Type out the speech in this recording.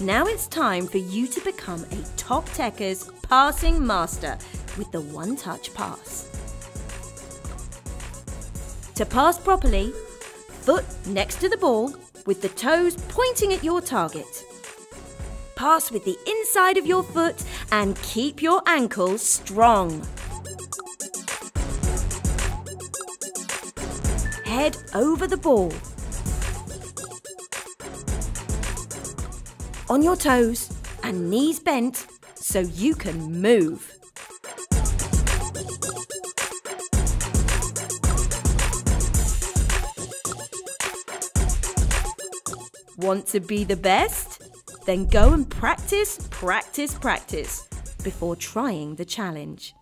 Now it's time for you to become a TopTekkers passing master with the one touch pass. To pass properly, foot next to the ball with the toes pointing at your target. Pass with the inside of your foot and keep your ankles strong. Head over the ball on your toes and knees bent so you can move. Want to be the best? Then go and practice, practice, practice before trying the challenge.